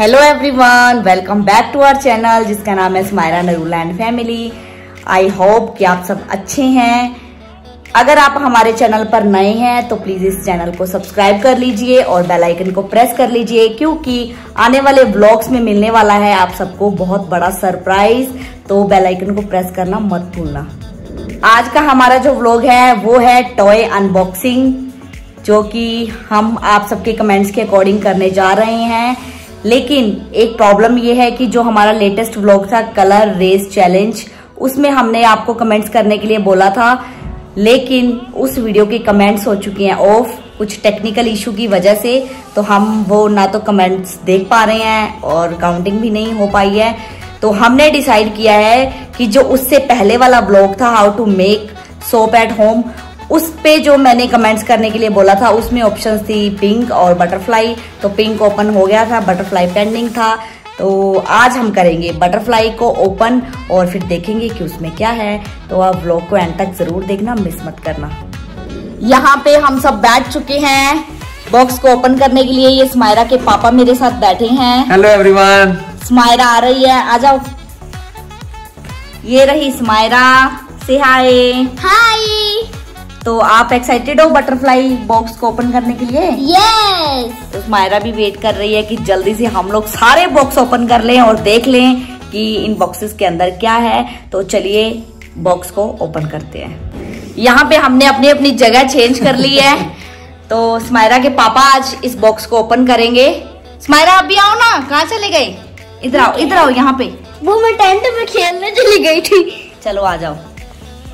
Hello everyone welcome back to our channel जिसका नाम है Smayra Narula and family I hope कि आप सब अच्छे हैं। अगर आप हमारे चैनल पर नए हैं तो प्लीज़ इस चैनल को सब्सक्राइब कर लीजिए और बेल आइकन को प्रेस कर लीजिए, क्योंकि आने वाले ब्लॉग्स में मिलने वाला है आप सबको बहुत बड़ा सरप्राइज़ तो बेल आइकन को प्रेस करना मत भूलना। आज का हमारा जो व्लॉग है, वो है टॉय अनबॉक्सिंग जो कि हम आप सबके कमेंट्स के अकॉर्डिंग करने जा रहे हैं। लेकिन एक प्रॉब्लम ये है कि जो हमारा लेटेस्ट व्लॉग था कलर रेस चैलेंज उसमें हमने आपको कमेंट्स करने के लिए बोला था, लेकिन उस वीडियो के कमेंट्स हो चुके हैं ऑफ़ कुछ टेक्निकल इशू की वजह से तो हम वो ना तो कमेंट्स देख पा रहे हैं और काउंटिंग भी नहीं हो पाई है। तो हमने डिसाइड किया है कि जो उससे पहले वाला ब्लॉग था how to make soap at home उस पे जो मैंने कमेंट्स करने के लिए बोला था उसमें ऑप्शन थी पिंक और बटरफ्लाई तो पिंक ओपन हो गया था बटरफ्लाई पेंडिंग था. तो आज हम करेंगे बटरफ्लाई को ओपन और फिर देखेंगे कि उसमें क्या है. तो आप ब्लॉग को एंड तक ज़रूर देखना मिस मत करना. यहाँ पे हम सब बैठ चुके हैं बॉक्स को ओपन करने के लिए. ये स्मायरा के पापा मेरे साथ बैठे हैं. हेलो एवरीवन स्मायरा आ रही है. आ जाओ. ये रही स्मायरा से हाय हाय तो आप एक्साइटेड हो बटरफ्लाई बॉक्स को ओपन करने के लिए? यस तो स्मायरा भी वेट कर रही है कि जल्दी से हम लोग सारे बॉक्स ओपन कर लें और देख लें कि इन बॉक्सेस के अंदर क्या है। तो चलिए बॉक्स को ओपन करते हैं। यहाँ पे हमने अपनी अपनी जगह चेंज कर ली है। तो स्मायरा के पापा आज इस बॉक्स को ओपन करेंगे। स्मायरा अभी आओ ना। कहाँ चले गए? इधर आओ इधर आओ यहाँ पे। वो मैं टेंट में खेलने चली गई थी। चलो आ जाओ।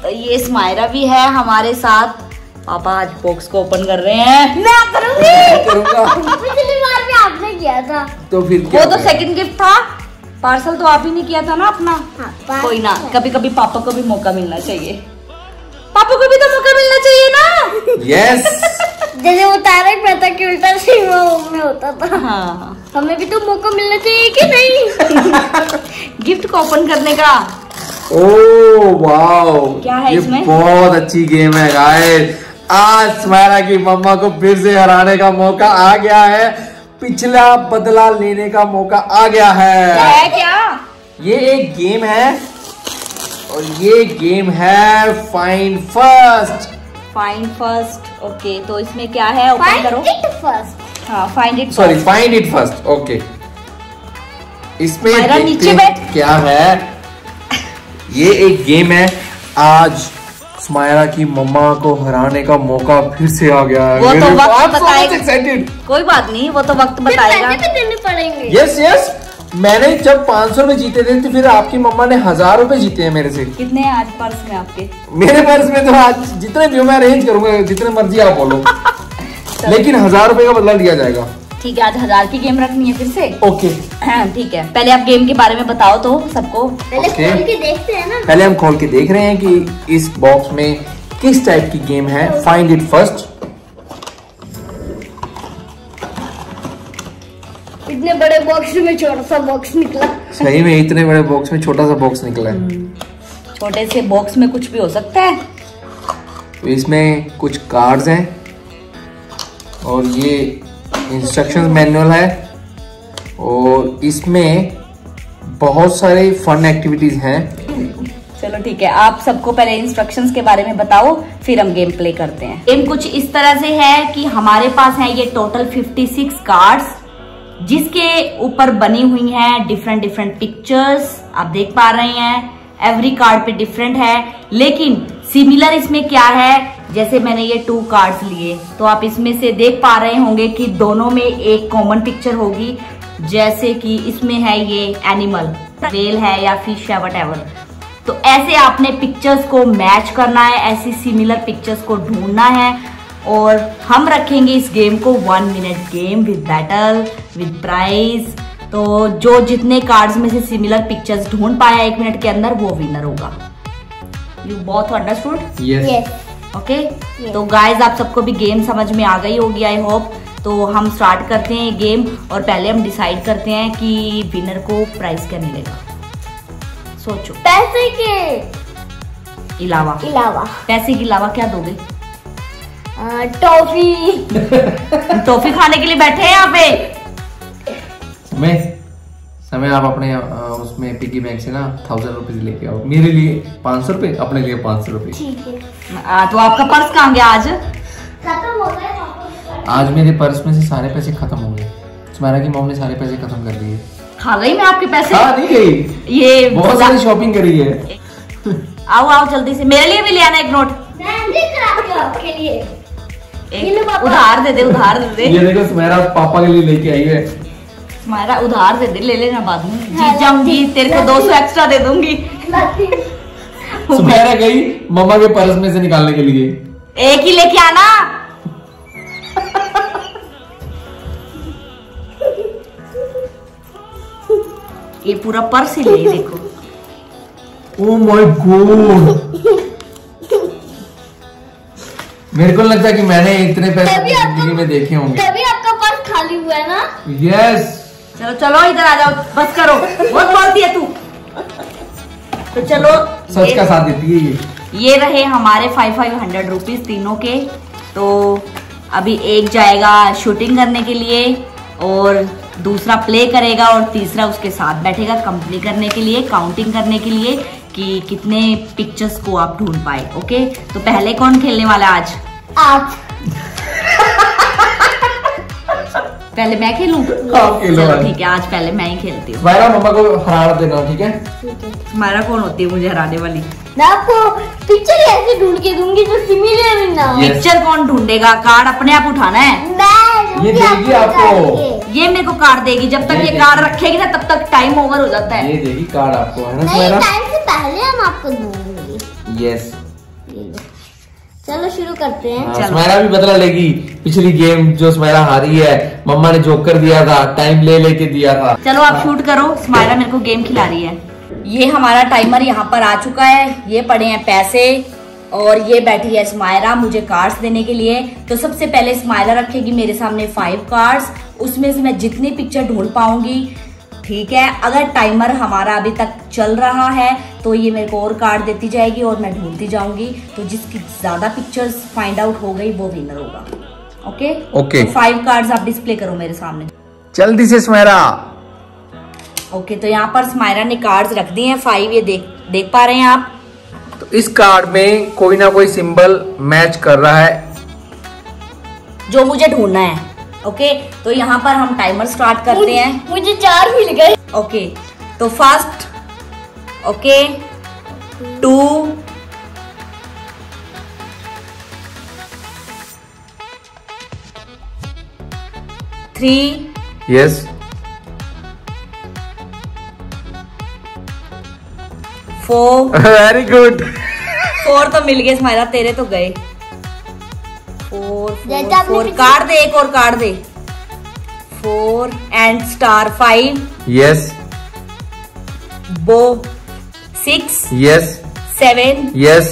तो ये स्मायरा भी है हमारे साथ। पापा आज बॉक्स को ओपन कर रहे हैं। मैं करूँगी? पिछली बार भी आपने किया था। तो फिर वो तो सेकंड गिफ्ट था। पार्सल तो आप ही ने किया था ना अपना। हाँ, कोई ना कभी कभी पापा को भी मौका मिलना चाहिए। पापा को भी तो मौका मिलना चाहिए ना। यस जैसे वो तारक मेहता के उल्टा सिनेमा में होता था। हाँ। हमें भी तो मौका मिलना चाहिए कि नहीं? गिफ्ट को ओपन करने का। ओ वाओ क्या है ये इसमें? बहुत अच्छी गेम है गाइस आज स्मायरा की मम्मा को फिर से हराने का मौका आ गया है. पिछला बदला लेने का मौका आ गया क्या है है क्या? ये एक गेम है और ये गेम है find first find first okay तो इसमें क्या है? ओपन करो. फाइंड इट फ़र्स्ट हाँ find it sorry find it first okay इसमें नीचे बैठ। क्या है. ये एक गेम है। आज स्मायरा की मम्मा को हराने का मौका फिर से आ गया है। वो तो वक्त so बताएगा। कोई बात नहीं वो तो वक्त बताएगा। यस यस मैंने जब 500 रुपए जीते थे तो फिर आपकी मम्मा ने हज़ार रूपए जीते हैं मेरे से। कितने हैं आज पर्स में आपके? मेरे पर्स में तो आज जितने भी हो मैं अरेंज करूँगा जितने मर्ज़ी आप बोलो। लेकिन हज़ार रूपए का बदला लिया जाएगा। ठीक है आज हज़ार की गेम रखनी है फिर से। ओके हाँ, ठीक है। पहले आप गेम के बारे में बताओ तो सबको। पहले Okay. खोल के देखते हैं ना। पहले हम खोल के देख रहे हैं कि इस बॉक्स में किस टाइप की गेम है। फाइंड इट फ़र्स्ट इतने बड़े बॉक्स में छोटा सा बॉक्स निकला। सही में इतने बड़े बॉक्स में छोटा सा बॉक्स निकला है। छोटे से बॉक्स में कुछ भी हो सकता है। तो इसमें कुछ कार्ड्स हैं। और ये इंस्ट्रक्शन मैनुअल है और इसमें बहुत सारे फन एक्टिविटीज़ हैं। चलो ठीक है आप सबको पहले इंस्ट्रक्शंस के बारे में बताओ फिर हम गेम प्ले करते हैं। गेम कुछ इस तरह से है कि हमारे पास है ये टोटल 56 कार्ड्स जिसके ऊपर बनी हुई हैं डिफरेंट डिफरेंट पिक्चर्स आप देख पा रहे हैं एवरी कार्ड पे डिफरेंट है लेकिन सिमिलर इसमें क्या है? जैसे मैंने ये टू कार्ड्स लिए तो आप इसमें से देख पा रहे होंगे कि दोनों में एक कॉमन पिक्चर होगी। जैसे कि इसमें है ये एनिमल वेल है या फ़िश है वट तो ऐसे आपने पिक्चर्स को मैच करना है, ऐसी सिमिलर पिक्चर्स को ढूंढना है। और हम रखेंगे इस गेम को one minute game with battle with prize तो जो जितने कार्ड्स में से सिमिलर पिक्चर्स ढूंढ पाया एक मिनट के अंदर, वो विनर होगा। यू बहुत अंडरस्टूड यस ओके तो गाइस आप सबको भी गेम समझ में आ गई होगी आई होप तो हम स्टार्ट करते हैं गेम और पहले हम डिसाइड करते हैं कि विनर को प्राइस क्या मिलेगा। सोचो। पैसे के अलावा अलावा पैसे के अलावा क्या दोगे? टॉफी। टॉफी खाने के लिए बैठे हैं यहाँ पे। मैं समय आप अपने उसमें पिगी बैंक से ना थाउज़ेंड रुपीज़ लेके आओ। मेरे लिए पाँच सौ रुपये अपने लिए पाँच सौ रुपये है। तो आपका पर्स कहाँ गया आज? खत्म हो गए पापा के पास। आज मेरे पर्स में से सारे पैसे खत्म हो गए। सुमारा की मॉम ने सारे पैसे खत्म कर दिए खा गई मैं आपके पैसे? हाँ नहीं गई? ये बहुत सारी शॉपिंग करी है। आओ आओ जल्दी से। मेरे लिए भी ले आना एक नोट आपके लिए। ये लो एक पापा। उधार दे दे उधार दे दे। ये देखो सुमेरा पापा के लिए लेके आई है। तुम्हारा उधार दे दे ले लेना बाद में। हाँ, जीत जाऊँगी तेरे को दो सौ एक्स्ट्रा दे दूँगी। सुमेरा गई मम्मा के पर्स में से निकालने के लिए। एक ही लेके आना। ये पूरा पर्स ही ले देखो। ओ माय गॉड मेरे को लगता है कि मैंने इतने पैसे तभी अपनी आपको- ज़िंदगी में देखे होंगे। तभी आपका पर्स खाली हुआ है ना? यस चलो चलो इधर आ जाओ बस करो। बहुत बोलती है तू। तो चलो सच ये- का साथ देती है ये। ये रहे हमारे फाइव फाइव हंड्रेड रुपीज़ तीनों के। तो अभी एक जाएगा शूटिंग करने के लिए और दूसरा प्ले करेगा और तीसरा उसके साथ बैठेगा कंपनी करने के लिए काउंटिंग करने के लिए कि कितने पिक्चर्स को आप ढूंढ पाए ओके तो पहले कौन खेलने वाला आज? आप पहले मैं खेलूं? आप खेलो चलो ठीक है आज पहले मैं ही खेलती हूँ। मेरा मम्मा को हरा देना ठीक है? तुम्हारा कौन होती है मुझे हराने वाली? मैं आपको पिक्चर ऐसे ढूंढ के दूँगी जो सिमिलर ना। पिक्चर कौन ढूंढेगा? कार्ड अपने आप उठाना है। ये देगी आपको। ये मेरे को कार्ड देगी। जब तक ये ये कार्ड रखेगी ना तब तक टाइम ओवर हो जाता है। ये देगी कार्ड आपको है ना नहीं टाइम से पहले हम आपको दूँगी। यस। चलो शुरू करते हैं। चलो। सुमेरा भी बदला लेगी। पिछली गेम जो सुमेरा हारी है मम्मा ने जोकर दिया था टाइम ले लेके दिया था। चलो आप शूट करो स्माइरा मेरे को गेम खिला रही है। ये हमारा टाइमर यहाँ पर आ चुका है। ये पड़े हैं पैसे और ये बैठी है स्माइरा मुझे कार्ड्स देने के लिए। तो सबसे पहले स्मायरा रखेगी मेरे सामने फाइव कार्ड्स उसमें से मैं जितनी पिक्चर ढूंढ पाऊँगी ठीक है? अगर टाइमर हमारा अभी तक चल रहा है तो ये मेरे को और कार्ड देती जाएगी और मैं ढूंढती जाऊँगी। तो जिसकी ज़्यादा पिक्चर्स फाइंड आउट हो गई वो विनर होगा। Okay Okay. फाइव कार्ड्स आप डिस्प्ले करो मेरे सामने। जल्दी से सुमेरा। ओके तो यहाँ पर स्माइरा ने कार्ड्स रख दिए हैं फाइव ये देख देख पा रहे हैं आप। तो इस कार्ड में कोई ना कोई सिंबल मैच कर रहा है। जो मुझे ढूंढना है। ओके तो यहाँ पर हम टाइमर स्टार्ट करते हैं। मुझे चार मिल गए। ओके तो first okay? Two. Three. Yes four. Very good four तो मिल गए स्माइला तेरे तो गए। Four four four. कार्ड दे एक और card they. Four and star five. Yes बो। सिक्स यस सेवन यस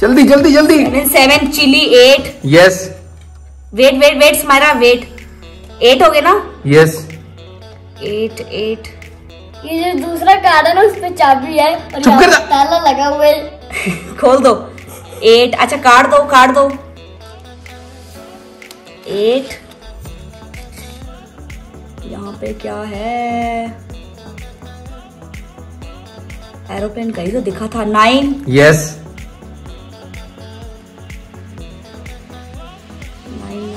जल्दी जल्दी जल्दी. Seven seven chilli eight. Yes wait wait wait Smaira wait. Eight हो गए ना? Yes eight eight. ये जो दूसरा कार्ड है ना उस पे चाबी है और चुप कर ताला लगा हुआ है। खोल दो. एट. अच्छा कार्ड दो कार्ड दो. एट. यहाँ पे क्या है? एरोप्लेन कहीं तो दिखा था। नाइन। यस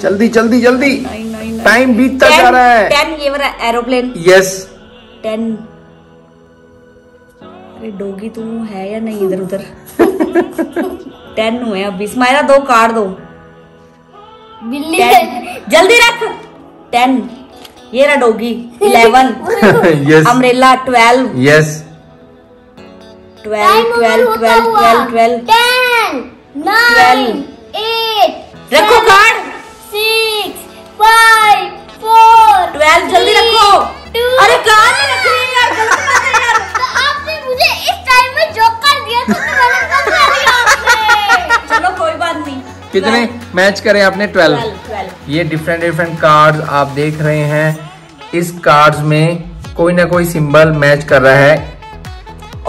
जल्दी जल्दी जल्दी। टाइम बीतता जा रहा है। टेन ये वाला एरोप्लेन। यस टेन अरे डोगी तू है या नहीं इधर उधर? टेन हुए अभी स्माइला दो कार्ड दो। बिल्ली जल्दी रख। टेन ये रहा doggy. Eleven yes umbrella twelve yes twelve twelve twelve twelve twelve ten nine eight रखो card six five four twelve जल्दी रखो। अरे कार्ड रख तो आपने मुझे इस टाइम में जोकर दिया तो मैं गलत कर दिया आपने चलो कोई बात नहीं। कितने मैच करें आपने? ट्वेल्व ये डिफरेंट डिफरेंट कार्ड आप देख रहे हैं। इस कार्ड्स में कोई ना कोई सिंबल मैच कर रहा है।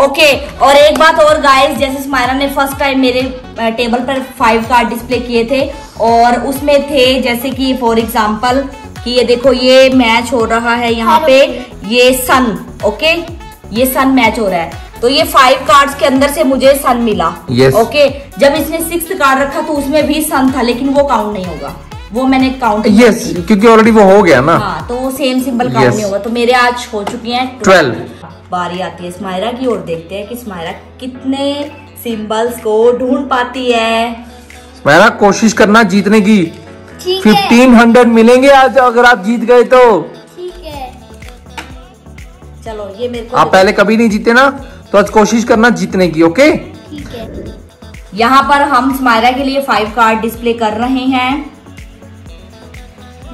ओके और एक बात और गाइस जैसे स्माइरा ने फ़र्स्ट टाइम मेरे टेबल पर फाइव कार्ड डिस्प्ले किए थे और उसमें थे जैसे कि फॉर एग्जांपल कि ये देखो ये मैच हो रहा है यहाँ पे ये सन ओके ये सन मैच हो रहा है। तो ये फाइव कार्ड्स के अंदर से मुझे सन मिला Yes. ओके जब इसने सिक्स कार्ड रखा तो उसमें भी सन था लेकिन वो काउंट नहीं होगा। वो मैंने काउंट यस क्योंकि ऑलरेडी वो हो गया ना। हाँ तो वो सेम सिंबल काउंट Yes. नहीं होगा। तो मेरे आज हो चुके हैं 12 बारी आती है। स्माइरा की और देखते हैं कि स्माइरा कितने सिंबल्स को ढूंढ पाती है। मेरा कोशिश करना जीतने की। फिफ्टीन हंड्रेड मिलेंगे आज अगर आप जीत गए तो। ठीक है। चलो ये मेरे को आप पहले कभी नहीं जीते ना तो आज कोशिश करना जीतने की ओके? ठीक है। यहाँ पर हम स्माइरा के लिए फाइव कार्ड डिस्प्ले कर रहे हैं।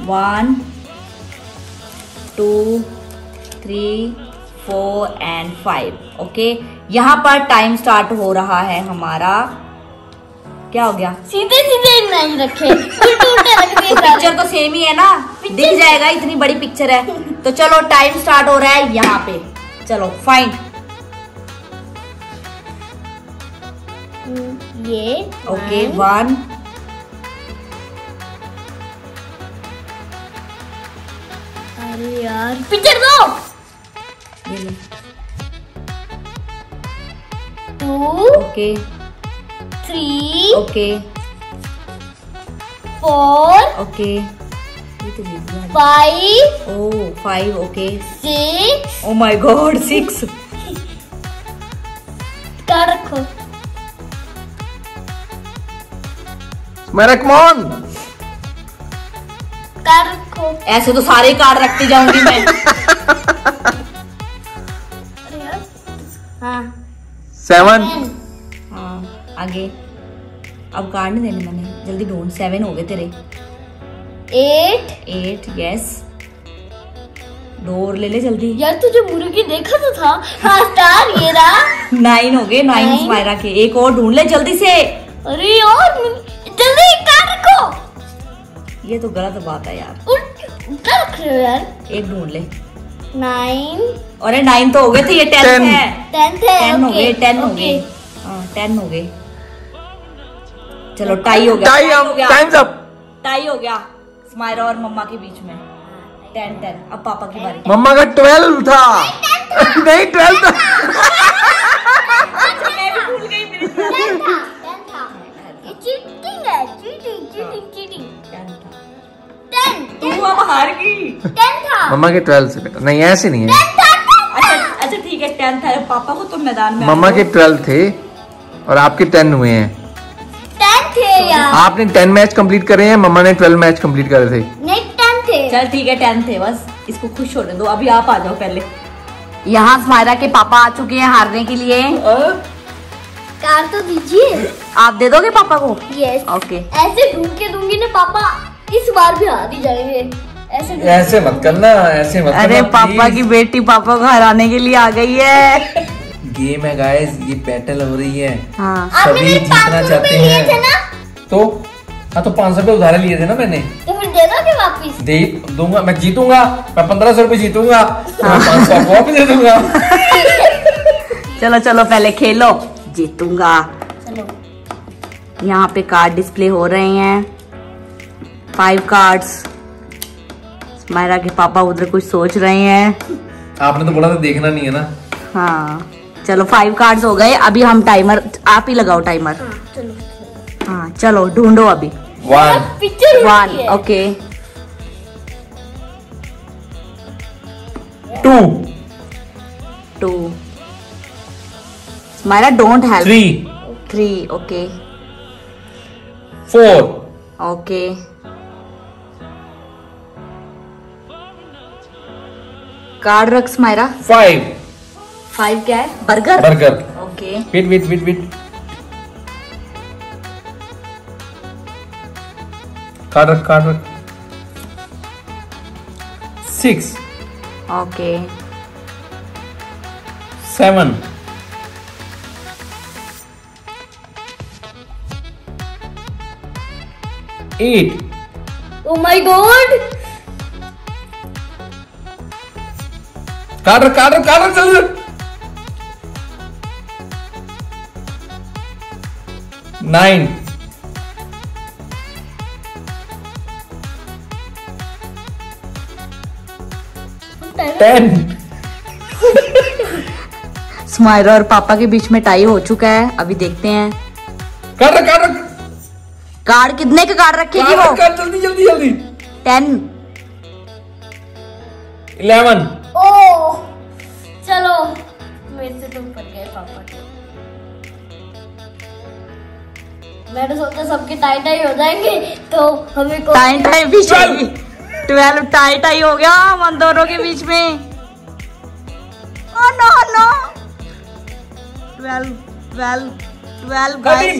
One two three four and five okay यहाँ पर टाइम स्टार्ट हो रहा है हमारा। क्या हो गया? सीधे सीधे नहीं रखे। पिक्चर तो सेम ही है ना? दिख जाएगा इतनी बड़ी पिक्चर है। तो चलो टाइम स्टार्ट हो रहा है यहाँ पे। चलो फाइन ये ओके वन अरे यार पिक्चर दो। Two okay three okay four okay ये तो लिख दिया five oh five okay six oh my god six रखो मेरा कमॉन का रखो ऐसे तो सारे कार्ड रखती जाऊँगी मैं। सेवन हाँ आगे। अब कार्ड नहीं देने मैंने। जल्दी ढूंढ। सेवन हो गए तेरे। एट एट यस डोर ले ले जल्दी। यार तुझे मुर्गी देखा तो था। हाँ स्टार ये रहा। नाइन हो गए। Nine Nine. स्माइरा के। एक और ढूंढ ले जल्दी से। अरे यार जल्दी का रखो। ये तो गलत बात है यार। उल्टा रख रहे हो यार? एक ढूंढ ले। नाइन अरे नाइन तो हो गए थे ये टेन. है। टेंथ है टेन हो गए टेन हो गए। हाँ टेन हो गए। चलो टाई हो गया। टाइम हो गया टाइम्स अप टाई हो गया। स्माइरा और मम्मा के बीच में। टेन टेन अब पापा की बारी। मम्मा का ट्वेल्व था। नहीं ट्वेल्व था। मैं भी भूल गई मेरी टेन था ये चीटिंग है चीटिंग चीटिंग चीटिंग तू अब हार गई। टेन था। मम्मा के ट्वेल्व से बेटा। नहीं ऐसे नहीं है। अच्छा अच्छा ठीक है टेन था। पापा को तो मैदान में मम्मा के ट्वेल्व थे और आपके टेन हुए हैं। टेन थे यार। आपने टेन मैच कंप्लीट करे हैं मम्मा ने ट्वेल्व मैच कंप्लीट करे थे। नहीं टेन थे। चल ठीक है टेन थे बस। इसको खुश होने दो। अभी आप आ जाओ पहले। यहाँ स्माइरा के पापा आ चुके हैं हारने के लिए। कार तो दीजिए। आप दे दोगे पापा को? यस ओके ऐसे ढूंढ के दूँगी ना पापा इस बार भी हार ही जाएँगे। ऐसे ऐसे मत करना ऐसे मत अरे करना, पापा की बेटी पापा को हराने के लिए आ गई है। गेम है गाइस ये बैटल हो रही है। हाँ। सभी जीतना चाहते हैं। तो हाँ तो पाँच सौ रुपए उधारे लिए थे ना मैंने। तो फिर दे दोगे वापिस? दे दूँगा मैं जीतूँगा मैं पंद्रह सौ रुपए जीतूँगा तो पाँच सौ आपको वापस दे दूँगा। चलो चलो पहले खेलो। जीतूँगा। यहाँ पे कार्ड डिस्प्ले हो रहे हैं। फाइव कार्ड्स मायरा के पापा उधर कुछ सोच रहे हैं। आपने तो बोला था देखना नहीं है ना। हाँ। चलो फाइव कार्ड्स हो गए। अभी हम टाइमर आप ही लगाओ टाइमर हाँ चलो। हाँ ढूंढो अभी। One one okay two two Myra don't help three three okay four okay card रख स्माइरा फाइव फाइव क्या है? Burger burger okay wait wait wait wait card रख कार्ड रख six okay seven eight oh my god रख card रख जल्दी रख nine ten स्माइरा और पापा के बीच में टाई हो चुका है अभी देखते हैं। कर रख कर रख कार्ड कितने के कार्ड रखेगी वो? कर जल्दी जल्दी जल्दी. टेन इलेवन ओ चलो मेरे से तुम पड़ गए पापा। मैंने सोचा सबके टाई टाई हो जाएँगे तो हमें को टाई टाई भी चाहिए। ट्वेल्व टाई टाई हो गया हम दोनों के बीच में। ओ no no twelve twelve twelve guys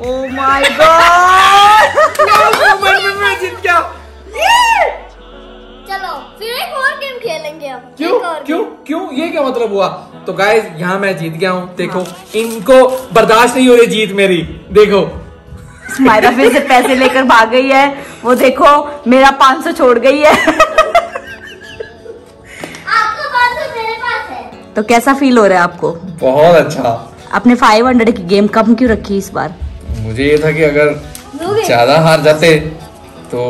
oh my god मैं मैं जीत गया। चलो फिर एक और गेम खेलेंगे हम। क्यों? क्यों? क्यों? ये क्या मतलब हुआ? तो गाइस यहाँ मैं जीत गया हूँ। देखो इनको बर्दाश्त नहीं हो रही जीत मेरी। देखो। स्माइरा फिर से पैसे लेकर भाग गई है। वो देखो मेरा 500 छोड़ गई है। आपका मेरे पास है। तो कैसा फील हो रहा है आपको? बहुत अच्छा। आपने 500 की गेम कम क्यों रखी इस बार? मुझे ये था कि अगर ज़्यादा हार जाते तो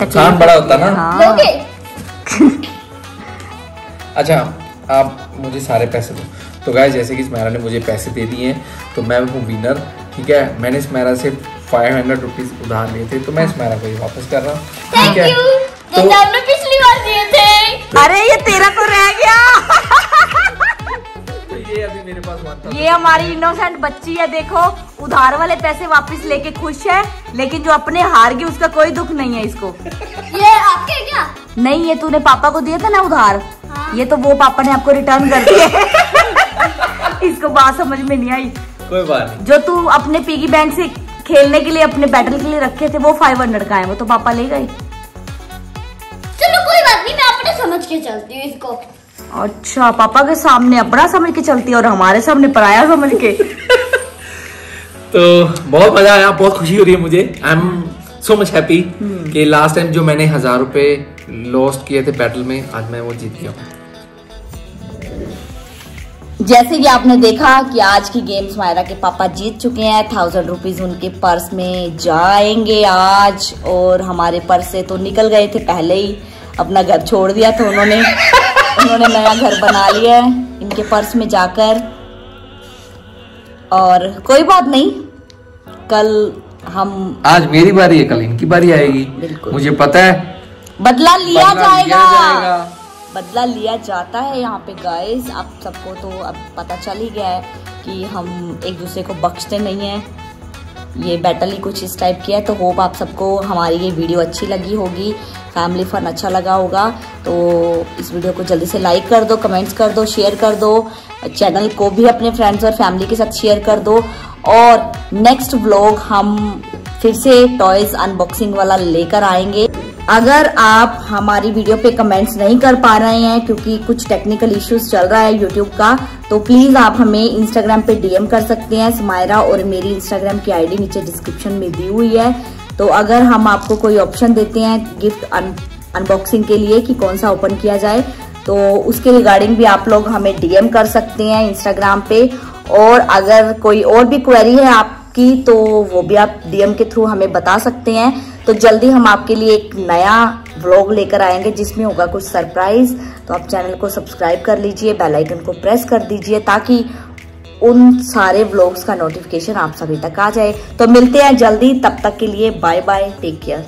नुकसान बड़ा होता ना? हाँ। अच्छा आप मुझे सारे पैसे दो। तो गाय जैसे कि स्मैरा ने मुझे पैसे दे दिए तो मैं हूँ विनर ठीक है? मैंने स्मैरा से फाइव हंड्रेड रुपीज़ उधार लिए थे तो मैं स्मैरा को ही वापस कर रहा हूँ थैंक ठीक है? यू तो दिए थे। अरे ये तेरा तो रह गया। तो ये अभी मेरे पास वन ये हमारी इनोसेंट बच्ची है देखो। उधार वाले पैसे वापस लेके खुश है लेकिन जो अपने हार गई उसका कोई दुख नहीं है इसको। ये आपके क्या? नहीं ये तूने पापा को दिया था ना उधार? हाँ। ये तो वो पापा ने आपको रिटर्न कर दिए इसको बात समझ में नहीं आई। कोई बात नहीं। जो तू अपने पिगी बैंक से खेलने के लिए अपने बैटल के लिए रखे थे वो फाइव हंड्रेड का है वो तो पापा ले गए। चलो कोई बात नहीं मैं अपने समझ के चलती हूँ इसको। अच्छा पापा के सामने अपना समझ के चलती है और हमारे सामने पराया समझ के। तो बहुत मज़ा आया बहुत खुशी हो रही है मुझे। I am so much happy कि लास्ट टाइम जो मैंने हज़ार रुपए लॉस्ट किए थे बैटल में आज मैं वो जीत गया हूँ। जैसे कि आपने देखा कि आज की गेम्स मायरा के पापा जीत चुके हैं थाउज़ेंड रुपीज़ उनके पर्स में जाएँगे आज और हमारे पर्स से तो निकल गए थे पहले ही अपना घर छोड़ दिया था उन्होंने। उन्होंने नया घर बना लिया है इनके पर्स में जाकर। और कोई बात नहीं कल हम आज मेरी बारी है कल इनकी बारी आएगी। मुझे पता है। बदला लिया बदला जाएगा लिया जाएगा। बदला लिया जाता है यहाँ पे गाइस आप सबको तो अब पता चल ही गया है कि हम एक दूसरे को बख्शते नहीं हैं। ये बैटल ही कुछ इस टाइप की है तो होप आप सबको हमारी ये वीडियो अच्छी लगी होगी फैमिली फन अच्छा लगा होगा तो इस वीडियो को जल्दी से लाइक कर दो कमेंट्स कर दो शेयर कर दो चैनल को भी अपने फ्रेंड्स और फैमिली के साथ शेयर कर दो, और नेक्स्ट ब्लॉग हम फिर से टॉयज अनबॉक्सिंग वाला लेकर आएँगे। अगर आप हमारी वीडियो पे कमेंट्स नहीं कर पा रहे हैं, क्योंकि कुछ टेक्निकल इश्यूज़ चल रहा है यूट्यूब का तो प्लीज़ आप हमें इंस्टाग्राम पे डीएम कर सकते हैं। समायरा और मेरी इंस्टाग्राम की आईडी नीचे डिस्क्रिप्शन में दी हुई है। तो अगर हम आपको कोई ऑप्शन देते हैं गिफ्ट अनबॉक्सिंग के लिए कि कौन सा ओपन किया जाए तो उसके रिगार्डिंग भी आप लोग हमें डीएम कर सकते हैं इंस्टाग्राम पे। और अगर कोई और भी क्वेरी है आपकी तो वो भी आप डीएम के थ्रू हमें बता सकते हैं। तो जल्दी हम आपके लिए एक नया व्लॉग लेकर आएँगे, जिसमें होगा कुछ सरप्राइज़ तो आप चैनल को सब्सक्राइब कर लीजिए बेल आइकन को प्रेस कर दीजिए, ताकि उन सारे व्लॉग्स का नोटिफिकेशन आप सभी तक आ जाए। तो मिलते हैं जल्दी, तब तक के लिए बाय बाय टेक केयर